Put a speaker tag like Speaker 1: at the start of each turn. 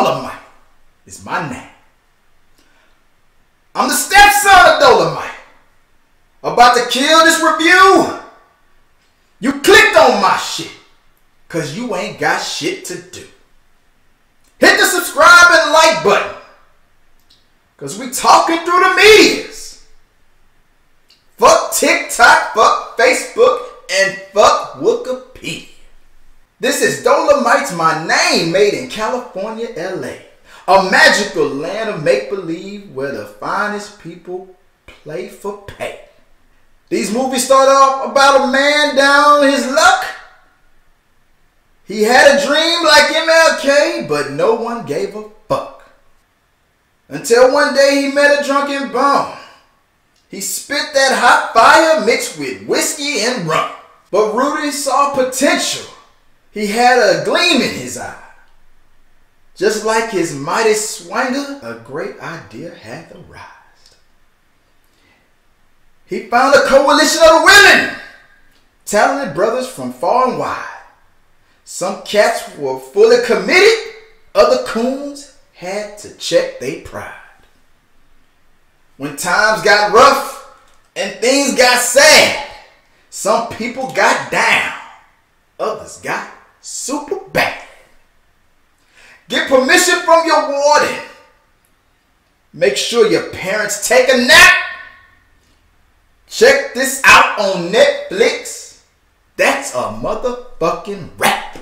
Speaker 1: Dolemite is my name. I'm the stepson of Dolemite. About to kill this review. You clicked on my shit. Cause you ain't got shit to do. Hit the subscribe and like button. Cause we talking through the medias. Fuck TikTok, fuck Facebook, and fuck Wikipedia. This is Dolemite's My Name made in California, LA. A magical land of make-believe where the finest people play for pay. These movies start off about a man down his luck. He had a dream like MLK, but no one gave a fuck. Until one day he met a drunken bum. He spit that hot fire mixed with whiskey and rum. But Rudy saw potential. He had a gleam in his eye. Just like his mighty swanger, a great idea had arisen. He found a coalition of women, talented brothers from far and wide. Some cats were fully committed, other coons had to check their pride. When times got rough and things got sad, some people got down, others got super bad. Get permission from your warden. Make sure your parents take a nap. Check this out on Netflix. That's a motherfucking rap.